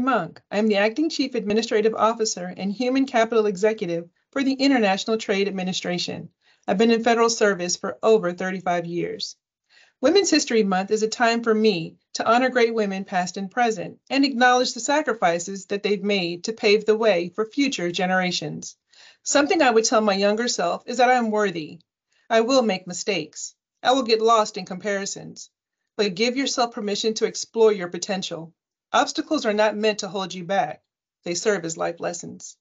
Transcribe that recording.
Monk. I am the Acting Chief Administrative Officer and Human Capital Executive for the International Trade Administration. I've been in federal service for over 35 years. Women's History Month is a time for me to honor great women past and present and acknowledge the sacrifices that they've made to pave the way for future generations. Something I would tell my younger self is that I am worthy. I will make mistakes. I will get lost in comparisons. But give yourself permission to explore your potential. Obstacles are not meant to hold you back, they serve as life lessons.